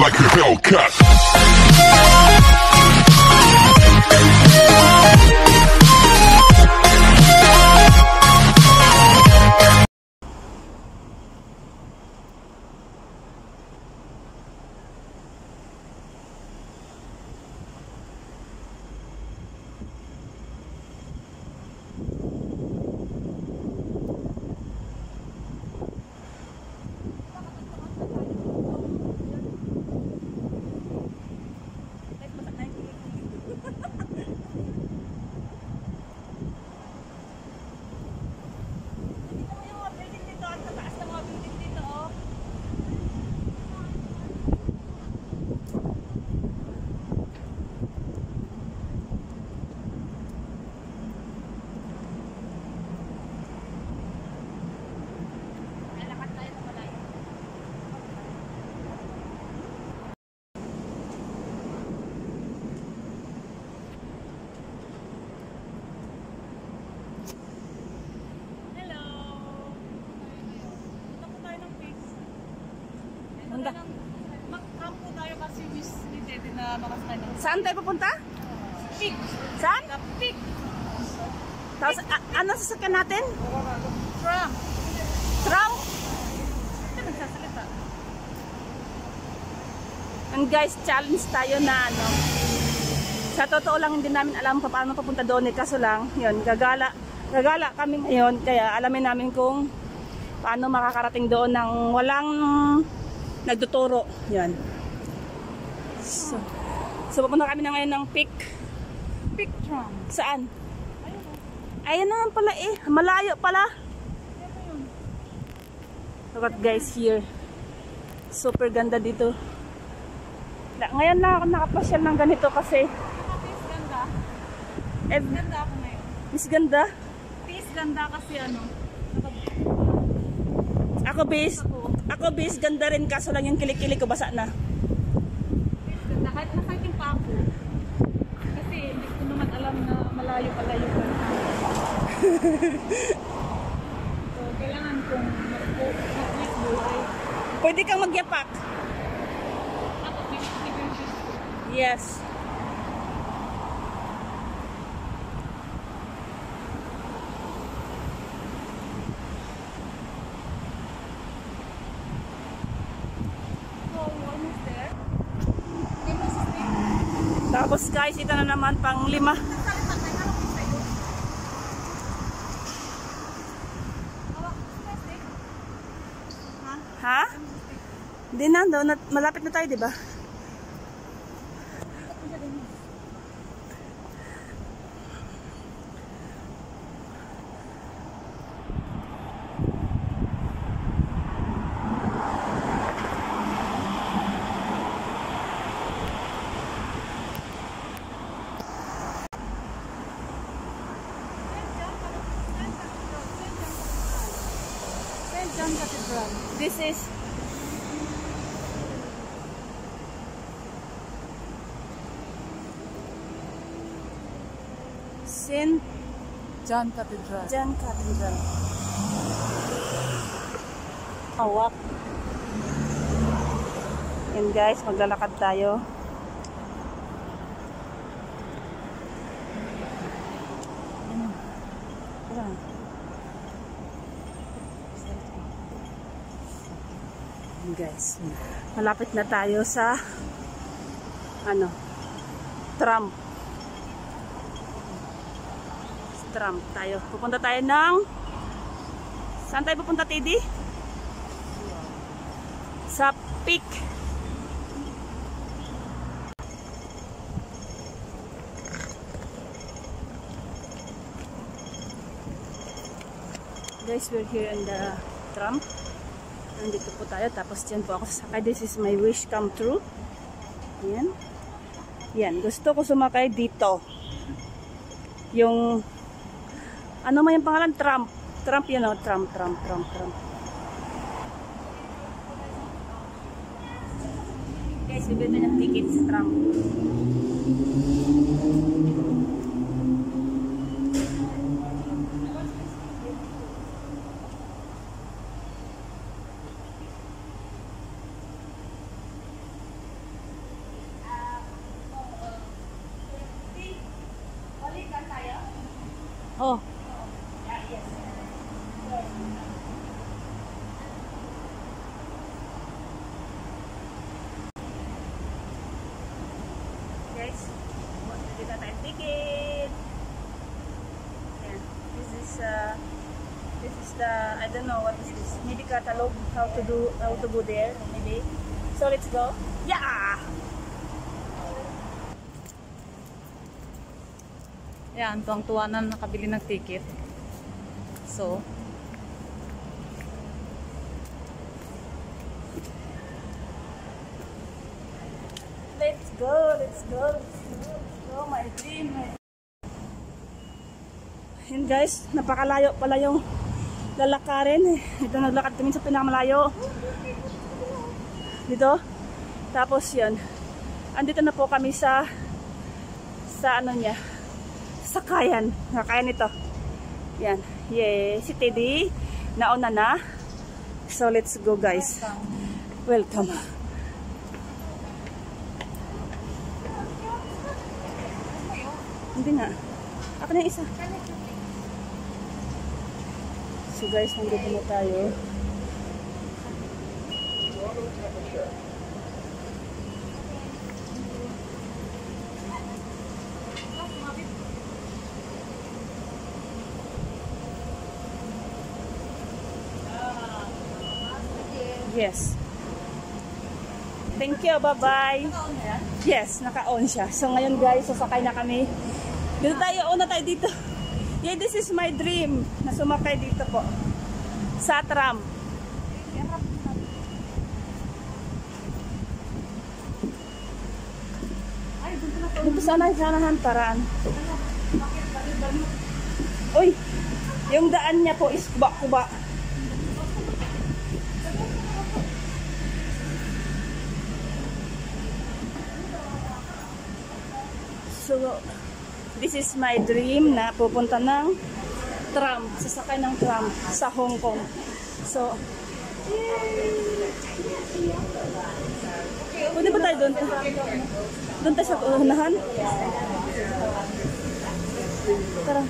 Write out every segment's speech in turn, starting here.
like a Hellcat. Handa. Mag-camp po tayo kasi miss ni Teddy na makasakay ng Saan tayo pupunta? Pix. Saan? Sa Pix. Tapos, ano sasakyan natin? Trump. Tram? Ito nagsasalita. And guys, challenge tayo na ano. Sa totoo lang, hindi namin alam pa paano papunta doon. Eh, kaso lang, yun, gagala. Gagala kami ngayon. Kaya alamin namin kung paano makakarating doon ng walang nagtuturo. Yan. So, so pupunta kami na ngayon ng pick. Pix Trump. Saan? Ayun naman pala eh. Malayo pala. Look at guys here. Super ganda dito. Na- Ngayon lang ako nakapasyal ng ganito kasi Pix ganda. eh, Ganda ako ngayon. mas ganda. Pix ganda kasi ano. Ako base, ako base ganda rin kaso lang yung kilikili ko basa na. Kahit nakaking pa ako. Kasi hindi ko naman alam na malayo pala yung So, kailangan kong mag-focus buhay. Pwede kang magyapak. Ako. Yes. So, almost there. Almost there. Ito na naman pang lima. Ha? Hindi na, malapit na tayo, di ba? St. John Cathedral. This is Saint John Cathedral. John Cathedral. Hawak. And guys, maglalakad tayo. Ayan, guys, malapit na tayo sa ano, tram. Tram tayo. Pupunta tayo ng Saan tayo pupunta, Teddy? Sa Peak. Guys, we're here in the tram. Nandito po tayo. Tapos dyan po ako sasakay. This is my wish come true. Yan. Yan. Gusto ko sumakay dito. Yung ano man yung pangalan? Trump. Trump yun o. Trump, Trump, Trump, Trump. Guys, bibili ng ticket sa Trump. Oh. Guys, hindi na tayong ticket. Ayan. This is, uh, this is the, I don't know what is this. Maybe catalog, how to do, how to go there, maybe. So let's go. Yeah! Yan, tuwang-tuwa na nakabili ng ticket. So, Let's go, let's go, let's go. Let's go, my dream. my- Yun guys, napakalayo pala yung lalakarin. eh. Ito naglakad kami sa pinakamalayo. Dito. Tapos yun. Andito na po kami sa sa ano niya. Sa kayan. Nakayan ito. Yan. Yay. Si Teddy. Nauna na. So let's go guys. Welcome. Hindi nga. Ako na isa. So guys, nandito na tayo. Yes. Thank you. Bye-bye. Yes, naka-on siya. So ngayon guys, sasakay na kami. Dito tayo, una tayo dito. Yeah, this is my dream na sumakay dito po. Sa tram. Dito sana sanahan paraan. Uy, yung daan niya po is kuba-kuba. So, this is my dream na pupunta ng tram, sasakay ng tram sa Hong Kong. So, pwede ba tayo doon? Doon tayo sa unahan? Tara.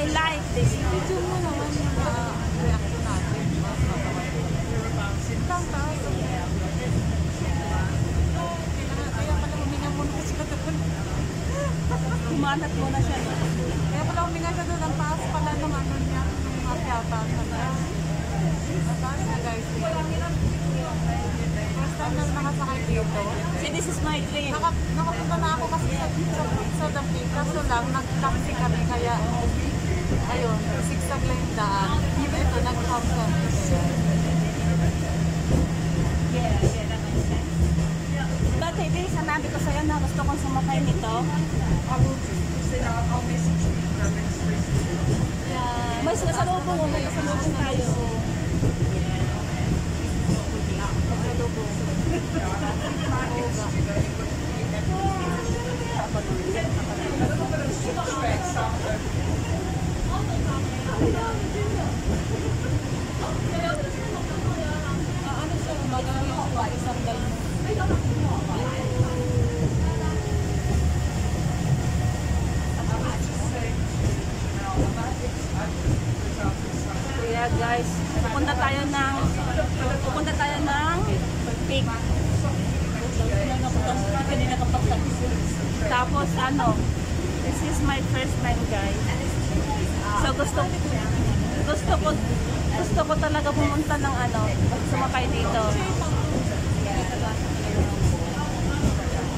I like this. Kumanat mo na siya. no? kaya pala huminga siya doon. Ang taas pala nung ano niya. Nung akyata. Ang taas na guys. First time na nakasakay dito. See, this is my dream. Naka, nakapunta na ako kasi sa, sa, sa Damping. Kaso lang, nag-taxi kami. Kaya, ayun, sigsag lang yung daan. Ito, nag-hub kami. But baby, sanabi ko sa'yo na gusto kong sumakay nito. May sasalubong, may sasalubong tayo. Thank you. Gusto ko talaga pumunta ng ano, sumakay dito.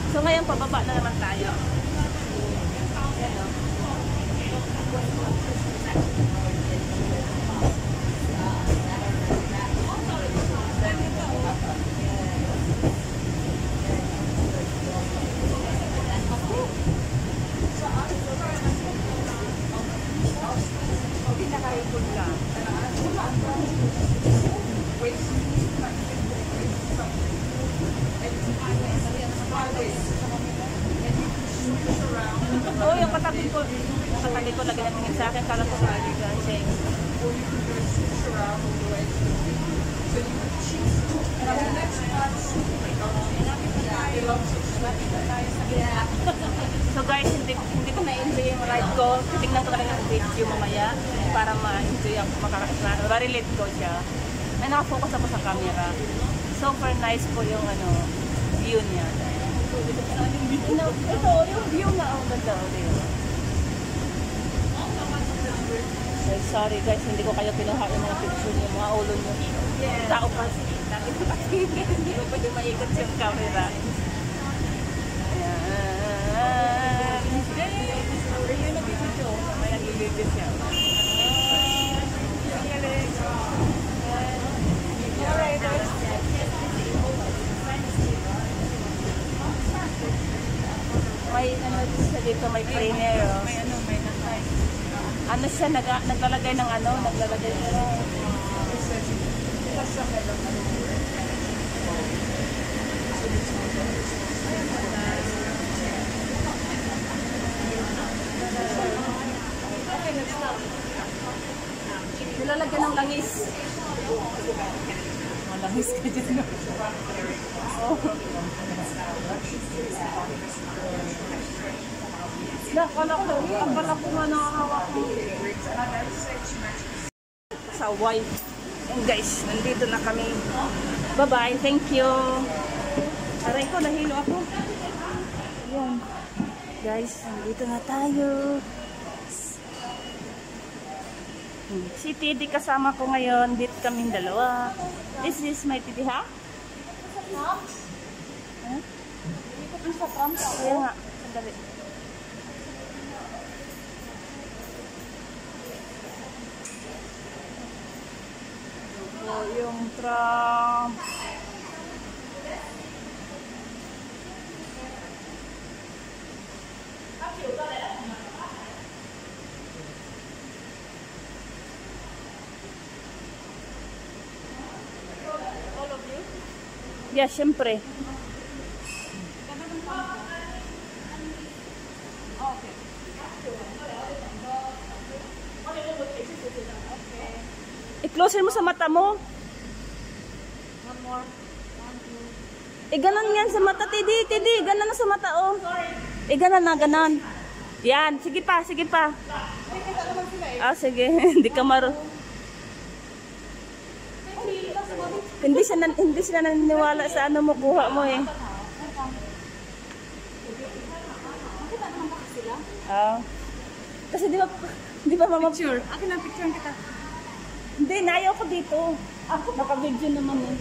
So ngayon pababa na naman tayo. Ayan, oh. Oo, yung katabi ko, katabi ko lagi natingin sa akin, kala ko sa akin kasi So guys, hindi, hindi ko na-enjoy yung ride ko. Titignan ko na lang yung video mamaya para ma-enjoy ako makakasana. Ma-relate ko siya. May nakafocus ako sa camera. Super nice po yung ano, view niya. Ito, yung view nga. Ang ganda. oh, ba? Ay, sorry guys, hindi ko kayo kinuha yung mga picture niyo, mga ulo niyo. Tao pa kasi hindi ko pwede maikot yung camera. Ayan. Ayun, nag-video. May nag-video siya. Ang galing. May ano siya dito, may trainer. Oh. May ano, may nasay. Ano siya, nag naglalagay ng ano, naglalagay ng Nilalagyan ng langis. Malangis ka dyan. Nakala ko, akala ko nga nakahawak mo. Sa wife. And guys, nandito na kami. Bye-bye. Thank you. Aray ko, nahilo ako. Ayan. Guys, nandito na tayo. Hmm, Si Titi kasama ko ngayon. Dito kaming dalawa. This is my Titi, ha? Huh? Kaya nga. Sandali. Oh, yung Trump. Yeah, syempre. I-close mo sa mata mo. One more. Eh, ganun yan sa mata, Tidi, Tidi. Ganun na sa mata, oh. Eh, ganun na, ganun. Yan, sige pa, sige pa. Ah, sige. hindi ka maro. hindi siya hindi siya naniniwala sa ano mo kuha mo eh. Ah. Kasi di ba di ba mama Picture. Akin na picture kita. Hindi, nayaw ko dito. Ako naka-video naman eh.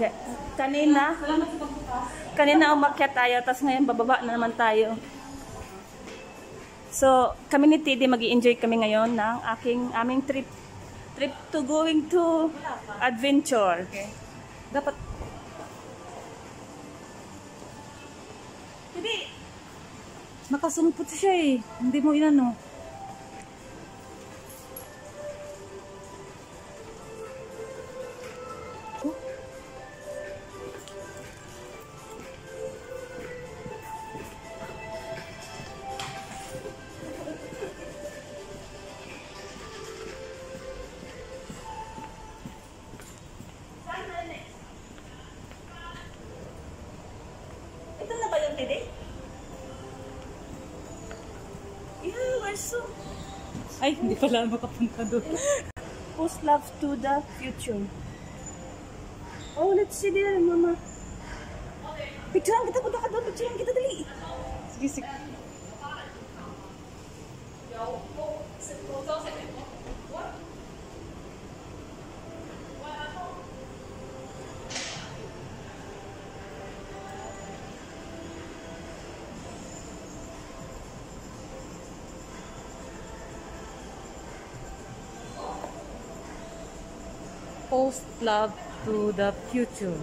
Okay. Kanina, kanina umakyat tayo, tapos ngayon bababa na naman tayo. So, kami ni Tidi mag enjoy kami ngayon ng aking aming trip trip to going to adventure. Dapat nakasumpot siya eh. Hindi mo inano. Ito na ba yung tidi? So, Ay, hindi pala makapunta doon. post love to the future. Oh, let's see there, mama. Picturean kita, punta ka doon. Picturean kita, dali. Sige, sige. Post love to the future.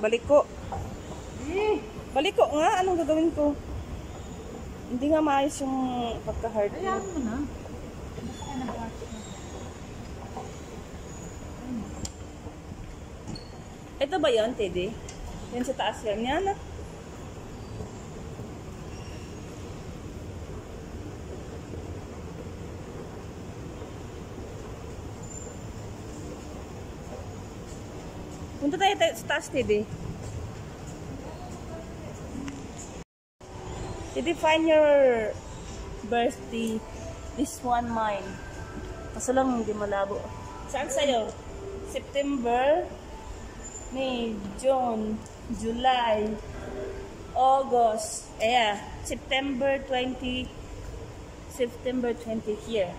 Balik ko. Gagawin ko? Hindi nga maayos yung pagka-hard. Ayan mo na. Ito ba yun, Teddy? Yan sa taas yan. Yan na. Punta tayo tayo sa taas, Teddy. Teddy, find your birthday. This one mine. Kaso lang hindi malabo. Saan sa'yo? September, May, June, July, August, yeah, September 20, September 20 here.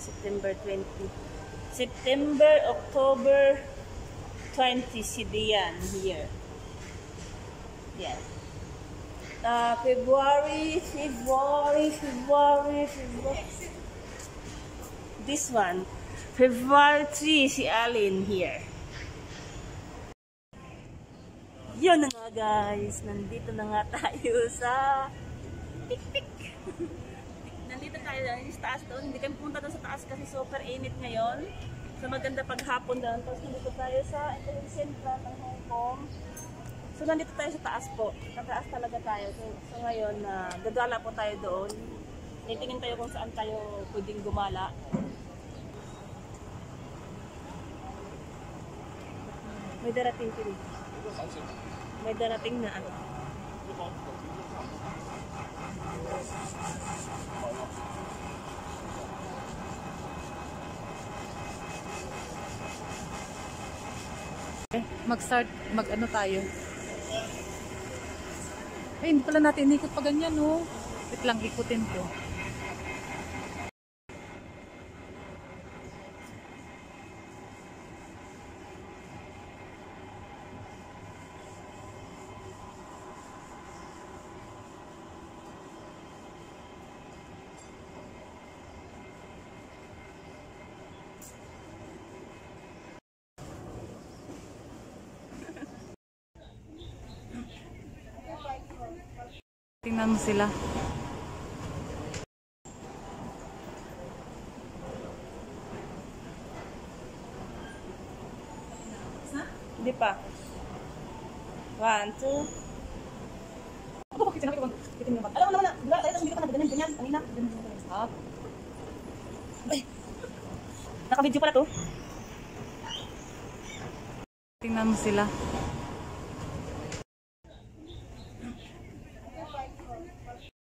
September 20. September, October 20 si Dian here. Yeah. Uh, February, February, February, February. This one. February 3 si Alin here. Yun na nga guys. Nandito na nga tayo sa Pikpik. Nandito tayo sa taas doon. Hindi kami punta doon sa taas kasi super init ngayon. So maganda paghapon doon. Tapos nandito tayo sa central ng Hong Kong. So nandito tayo sa taas po. Sa taas talaga tayo. So, so ngayon, na gagala po tayo doon. Titingin tayo kung saan tayo pwedeng gumala. May darating ko May darating na ano. Mag-start, mag-ano tayo. Ay, hindi pala natin inikot pa ganyan, no? Wait lang, ikutin ko. Mo sila. Hindi pa. One, two. Ako bakit sinabi ko bang ikutin mo Alam mo naman na, diba tayo hindi ka pa nagganyan, ganyan, kanina. Stop. Naka-video pala to. Tingnan mo sila.